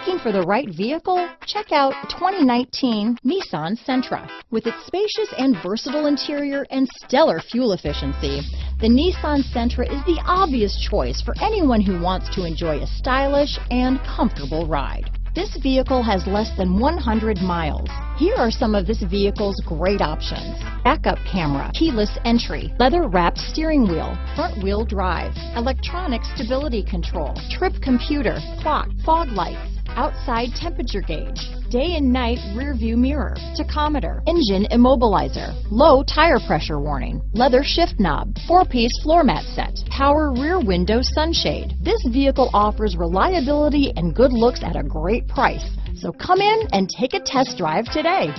Looking for the right vehicle? Check out 2019 Nissan Sentra. With its spacious and versatile interior and stellar fuel efficiency, the Nissan Sentra is the obvious choice for anyone who wants to enjoy a stylish and comfortable ride. This vehicle has less than 100 miles. Here are some of this vehicle's great options. Backup camera, keyless entry, leather wrapped steering wheel, front wheel drive, electronic stability control, trip computer, clock, fog lights, outside temperature gauge, day and night rear view mirror, tachometer, engine immobilizer, low tire pressure warning, leather shift knob, four-piece floor mat set, power rear window sunshade. This vehicle offers reliability and good looks at a great price. So come in and take a test drive today.